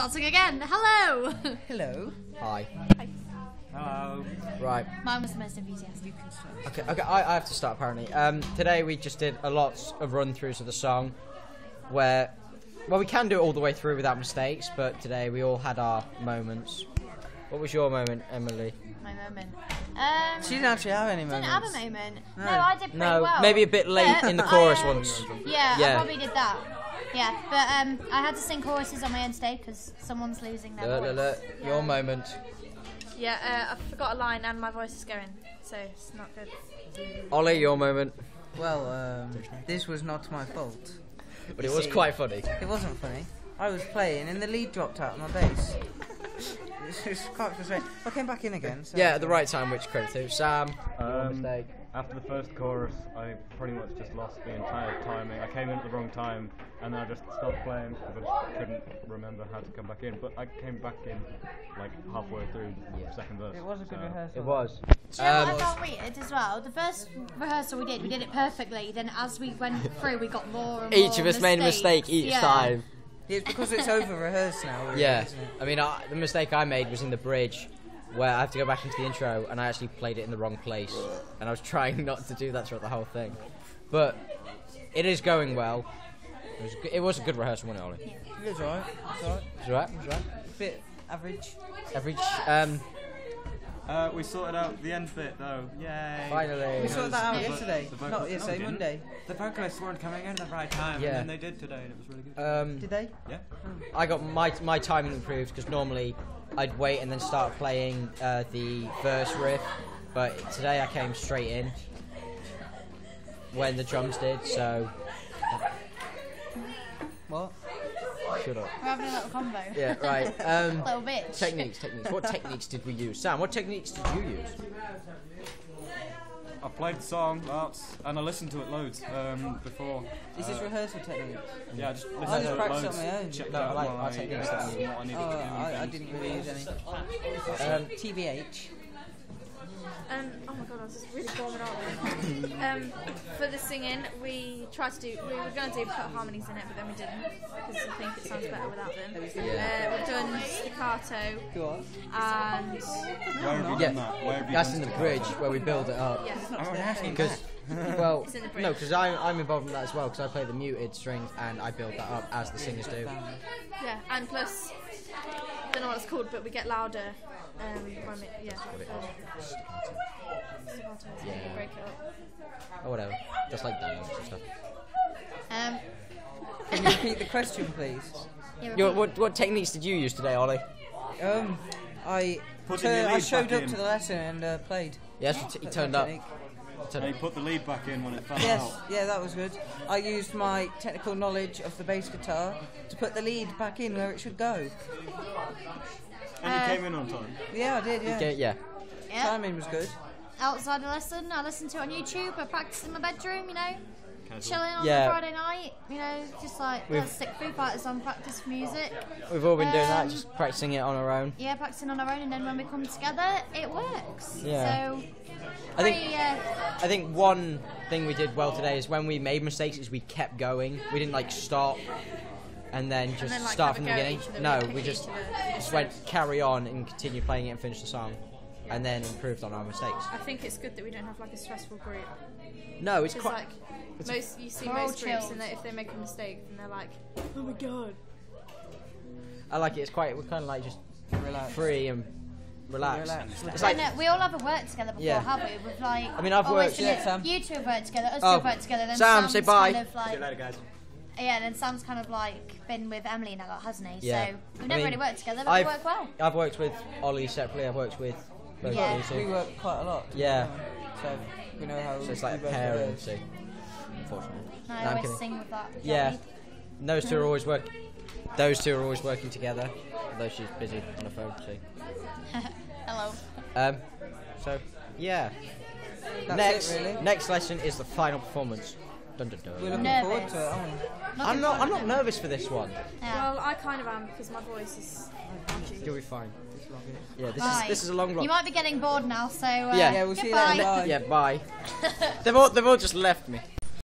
Starting again. Hello. Hello. Hi. Hello. Right. Mine was the most enthusiastic. Okay. Okay. I, I have to start apparently. Um, today we just did a lot of run-throughs of the song, where, well, we can do it all the way through without mistakes, but today we all had our moments. What was your moment, Emily? My moment. Um, She didn't actually have any moments. didn't have a moment. No, No. I did pretty No, well. maybe a bit late in the I, chorus um, once. Yeah, Yeah. I probably did that. Yeah, but um, I had to sing choruses on my own stage because someone's losing their Look, voice. look, look. Your moment. Yeah, uh, I forgot a line and my voice is going, so it's not good. Ollie, your moment. Well, um, this was not my fault. But it was quite funny. It wasn't funny. I was playing and the lead dropped out of my bass. It was quite frustrating. I came back in again. So Yeah, at the right time, which credit to Sam. Um, mistake. After the first chorus, I pretty much just lost the entire timing. I came in at the wrong time, and then I just stopped playing because I just couldn't remember how to come back in. But I came back in like halfway through the second verse. It was a good so- rehearsal. It was. Do you know Um, what I felt weird as well? The first rehearsal we did, we did it perfectly. Then as we went through, we got more and Each more of us made a mistakes. mistake each Yeah. time. Yeah, it's because it's over rehearsed now. Really, Yeah? I mean, I, the mistake I made was in the bridge, where I have to go back into the intro, and I actually played it in the wrong place, and I was trying not to do that throughout the whole thing. But it is going well. It was, it was a good rehearsal, wasn't it, Ollie? It was alright. It's alright. It was alright. It was alright. Bit average. Average. Um, Uh, we sorted out the end bit though. Yay! finally. We sorted that out yesterday. the vocal- Not no, yesterday, we didn't. Monday. The vocalists weren't coming in at the right time, Yeah. and then they did today, and it was really good. Um, Did they? yeah. I got my my timing improved because normally I'd wait and then start playing uh, the verse riff, but today I came straight in when the drums did. So What? Shut up. We're having a little combo. Yeah, right. Um, little bitch. techniques, techniques. What techniques did we use? Sam, what techniques did you use? I played the song lots, and I listened to it loads um, before. Is this Uh, rehearsal technique? Yeah, I just listened I just to it practiced loads. on my own. Checked No, out like my, techniques uh, that you- what I needed Oh, to do. and I, I didn't really use any. Um, TBH. Um, oh my god, I was just really warming up. um, for the singing, we tried to do, we were going to do put harmonies in it, but then we didn't because I think it sounds better without them. Yeah. Uh, we've done staccato Go on. and Where have you Yeah. done that? Where have you that's done in the stuff? bridge where we build it up. yeah, I'm asking Because, well, It's in the bridge. no, because I'm, I'm involved in that as well. Because I play the muted strings and I build that up as the singers do. yeah, and plus, don't know what it's called, but we get louder. Um, when we, yeah, for Yeah. break it up. Or whatever, just like dynamics and stuff. Um, Can you repeat the question, please? yeah, Yo, what what techniques did you use today, Ollie? Um, I Putting tur- your I lead showed back up in. to the lesson and uh, played. Yes, he, t- he turned up. technique. Turned And up. you put the lead back in when it fell Yes, out. yeah, that was good. I used my technical knowledge of the bass guitar to put the lead back in where it should go. And you uh, came in on time. Yeah, I did. Yeah, Okay, yeah. yeah. timing was good. Outside the lesson, I listen to it on YouTube. I practice in my bedroom. You know, chilling on Yeah. a Friday night. You know, just like We've- let's stick Foo Fighters on, practice music. We've all been doing that, Um, just practicing it on our own. Yeah, practicing on our own, and then when we come together, it works. Yeah. So, I think pretty, uh, I think one thing we did well today is when we made mistakes is we kept going. We didn't like stop and then just then, like, start from the beginning. No, we just just went carry on and continue playing it and finish the song, and then improved on our mistakes. I think it's good that we don't have like a stressful group. No, it's quite. like most you see We're most groups, chilled. and they, if they make a mistake, then they're like, oh my god. I like it. It's quite. We're kind of like just Relax. free and relaxed. Relax. It's like know, we all haven't worked together before, Yeah. have we? With like, I mean, I've worked- been Yeah, it- Sam. You two have worked together. Us Oh, two have worked together. Then Sam, Sam's say bye. Kind of like, later, guys. yeah, then Sam's kind of like been with Emily now, hasn't he? Yeah. So we've I never mean, really worked together, but I've- we work well. I've worked with Ollie separately. I've worked with both Yeah. of We work quite a lot. Yeah. So we know how. So it's like a we both pair work. and two. Unfortunately. No, No, I I'm always kidding. sing with that. Yeah. Joey. Those two are always work. Those two are always working together. Although she's busy on the phone too. Hello. Um. So yeah. That's next it, really. next lesson is the final performance. Dun, dun, dun. We're looking Nervous. forward to it, aren't we? I'm not. I'm not nervous for this one. Yeah. Well, I kind of am because my voice is. You'll be fine. Yeah. This is Bye. this is a long vlog. You might be getting bored now, so uh, Yeah. Yeah, we'll see you goodbye. later. Bye. Yeah. Bye. they've all they've all just left me.